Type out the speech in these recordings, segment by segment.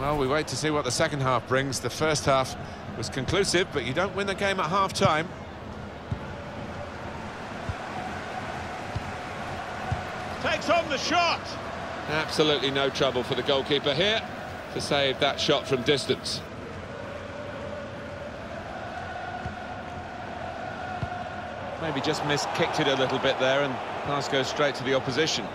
Well, we wait to see what the second half brings. The first half was conclusive, but you don't win the game at half-time. Takes on the shot. Absolutely no trouble for the goalkeeper here to save that shot from distance. Maybe just missed-kicked it a little bit there and pass goes straight to the opposition.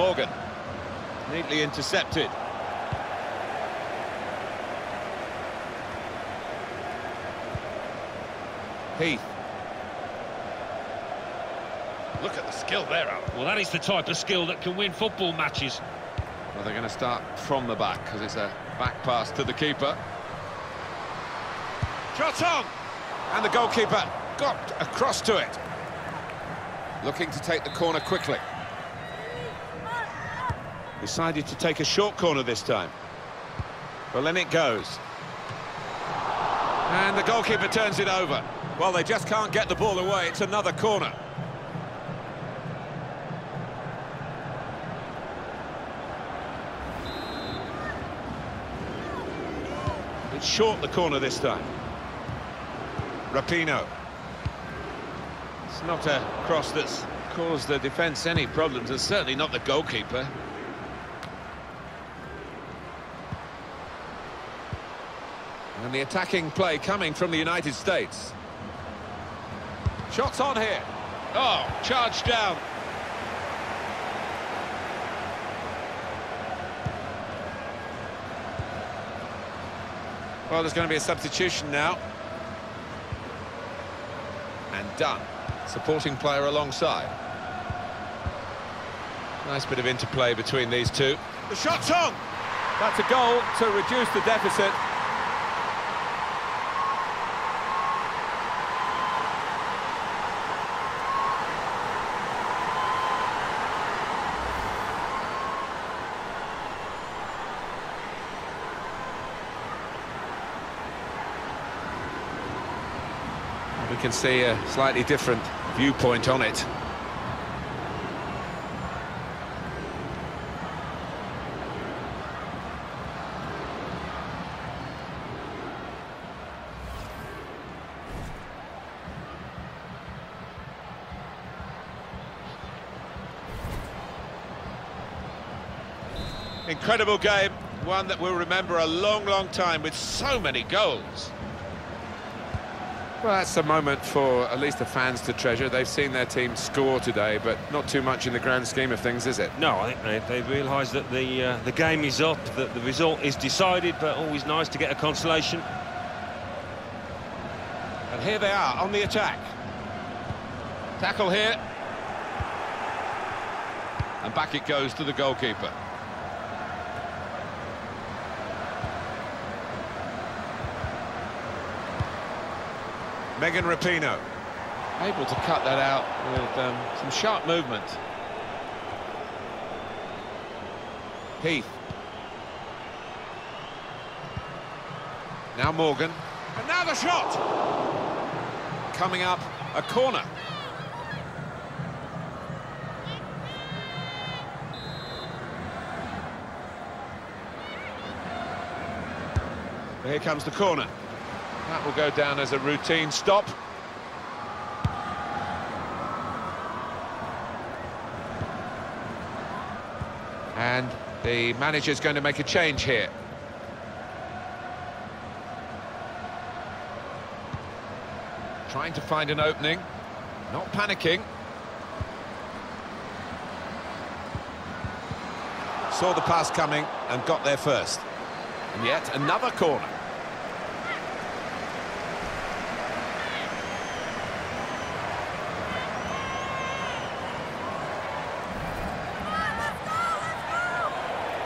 Morgan, neatly intercepted. Heath. Look at the skill there, Alan. Well, that is the type of skill that can win football matches. Well, they're going to start from the back because it's a back pass to the keeper. Shot on! And the goalkeeper got across to it. Looking to take the corner quickly. Decided to take a short corner this time. Well, then it goes. And the goalkeeper turns it over. Well, they just can't get the ball away. It's another corner. It's short the corner this time. Rapinoe. It's not a cross that's caused the defence any problems, and certainly not the goalkeeper. And the attacking play coming from the United States. Shots on here. Oh, charged down. Well, there's going to be a substitution now. And done. Supporting player alongside. Nice bit of interplay between these two. The shot's on! That's a goal to reduce the deficit. We can see a slightly different viewpoint on it. Incredible game, one that we'll remember a long, long time with so many goals. Well, that's a moment for at least the fans to treasure. They've seen their team score today, but not too much in the grand scheme of things, is it? No, I think they, they realise that the uh, the game is up, that the result is decided, but always nice to get a consolation. And here they are on the attack. Tackle here. And back it goes to the goalkeeper. Megan Rapinoe. Able to cut that out with um, some sharp movement. Heath. Now Morgan. And now the shot! Coming up, a corner. Here comes the corner. That will go down as a routine stop. And the manager's going to make a change here. Trying to find an opening, not panicking. Saw the pass coming and got there first. And yet another corner.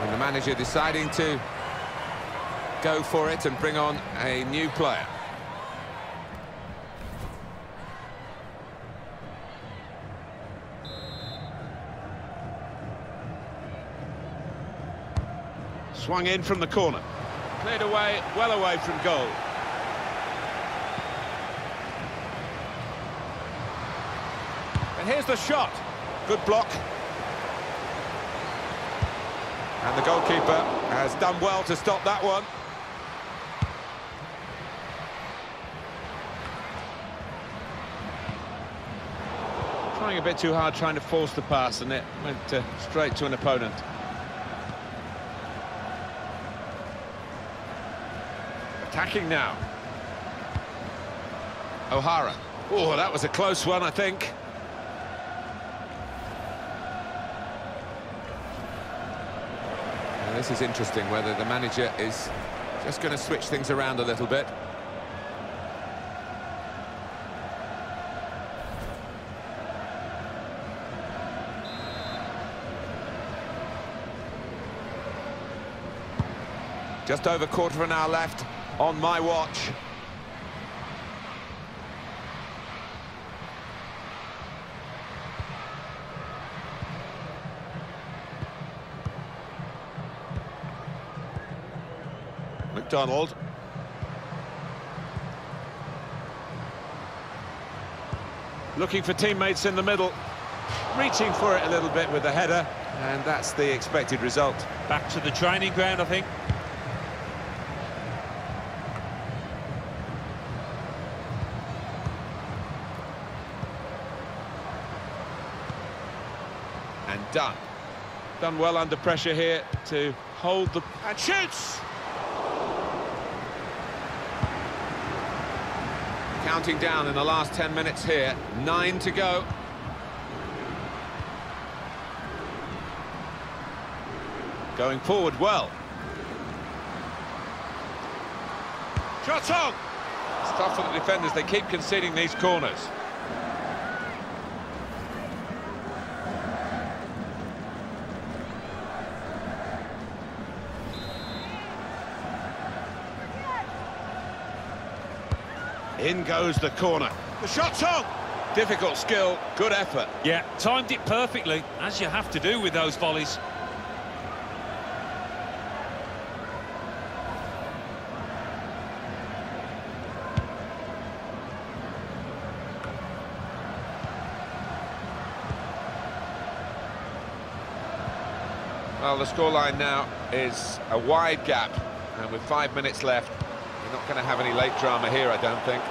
And the manager deciding to go for it and bring on a new player. Swung in from the corner. Cleared away, well away from goal. And here's the shot. Good block. And the goalkeeper has done well to stop that one. Trying a bit too hard, trying to force the pass, and it went uh, straight to an opponent. Attacking now. O'Hara. Oh, that was a close one, I think. This is interesting, whether the manager is just going to switch things around a little bit. Just over quarter of an hour left on my watch. McDonald. Looking for teammates in the middle. Reaching for it a little bit with the header. And that's the expected result. Back to the training ground, I think. And done. Done well under pressure here to hold the... And shoots! Counting down in the last 10 minutes here. Nine to go. Going forward well. Shot on! It's tough for the defenders. They keep conceding these corners. In goes the corner. The shot's on! Difficult skill, good effort. Yeah, timed it perfectly, as you have to do with those volleys. Well, the scoreline now is a wide gap, and with five minutes left, you're not going to have any late drama here, I don't think.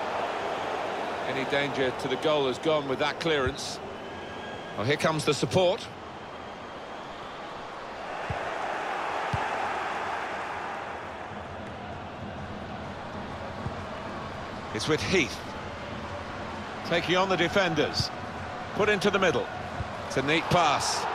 Any danger to the goal has gone with that clearance. Well, here comes the support. It's with Heath. Taking on the defenders. Put into the middle. It's a neat pass.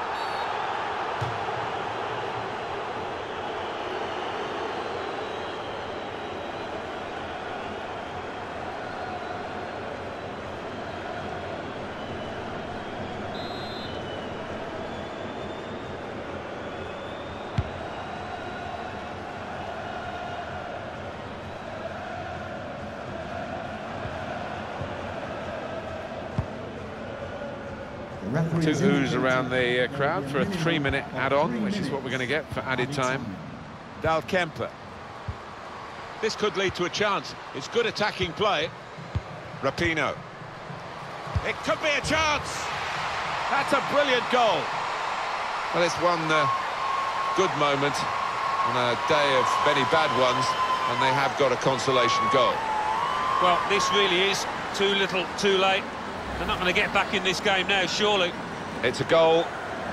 Two oohs around the uh, crowd for a three-minute add-on, which is what we're going to get for added time. Dahlkemper. This could lead to a chance. It's good attacking play. Rapinoe. It could be a chance. That's a brilliant goal. Well, it's one uh, good moment on a day of many bad ones, and they have got a consolation goal. Well, this really is too little, too late. They're not going to get back in this game now, surely. It's a goal.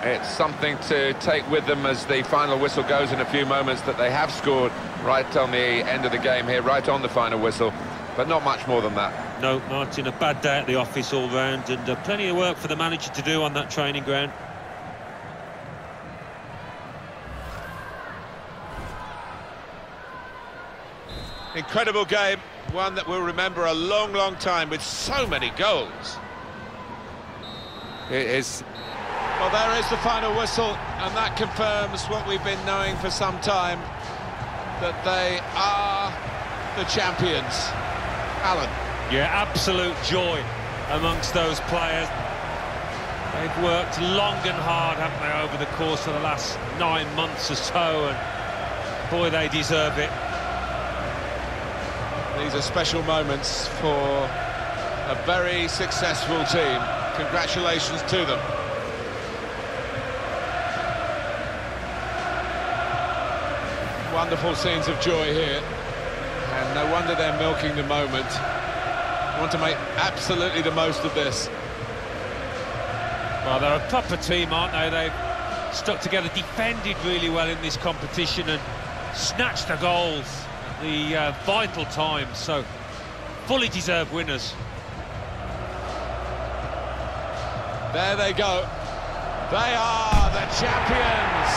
It's something to take with them as the final whistle goes in a few moments that they have scored right on the end of the game here, right on the final whistle. But not much more than that. No, Martin, a bad day at the office all round and uh, plenty of work for the manager to do on that training ground. Incredible game, one that we'll remember a long, long time with so many goals. It is well, there is the final whistle, and that confirms what we've been knowing for some time, that they are the champions. Alan. Yeah, absolute joy amongst those players. They've worked long and hard, haven't they, over the course of the last nine months or so, and boy, they deserve it. These are special moments for a very successful team. Congratulations to them. Wonderful scenes of joy here. And no wonder they're milking the moment. Want to make absolutely the most of this. Well, they're a proper team, aren't they? They've stuck together, defended really well in this competition and snatched the goals at the uh, vital times. So, fully deserved winners. There they go. They are the champions.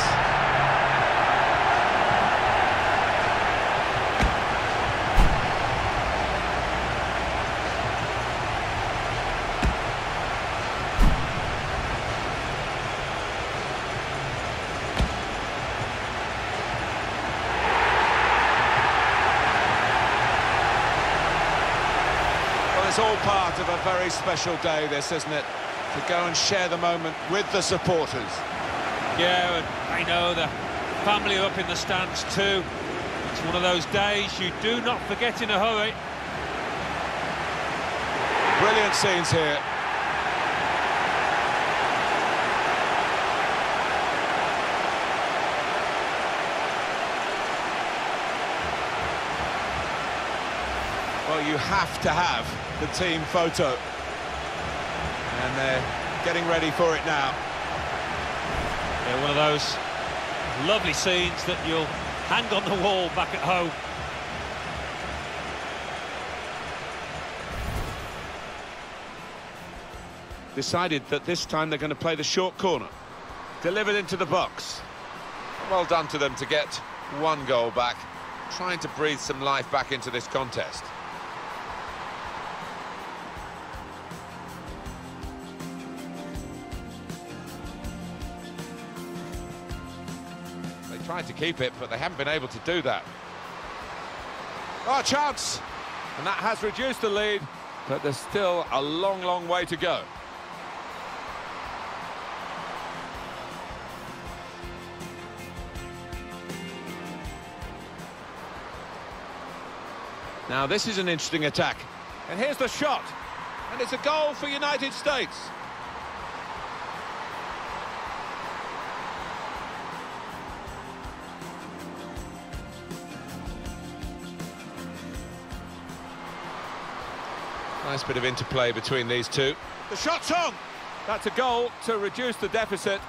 Well, it's all part of a very special day, this, isn't it? To go and share the moment with the supporters. Yeah, I know the family are up in the stands too. It's one of those days you do not forget in a hurry. Brilliant scenes here. Well, you have to have the team photo. They're getting ready for it now. Yeah, one of those lovely scenes that you'll hang on the wall back at home. Decided that this time they're going to play the short corner. Delivered into the box. Well done to them to get one goal back. Trying to breathe some life back into this contest. To keep it, but they haven't been able to do that. Oh, chance! And that has reduced the lead, but there's still a long, long way to go. Now, this is an interesting attack. And here's the shot. And it's a goal for United States. Nice bit of interplay between these two. The shot's on! That's a goal to reduce the deficit.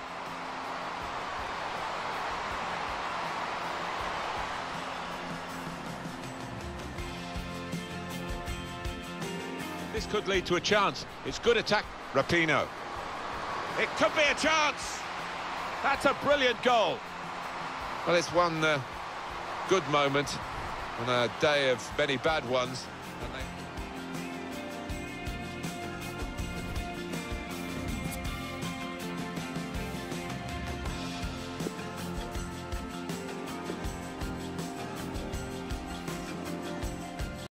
This could lead to a chance. It's good attack. Rapinoe. It could be a chance! That's a brilliant goal. Well, it's one uh, good moment on a day of many bad ones.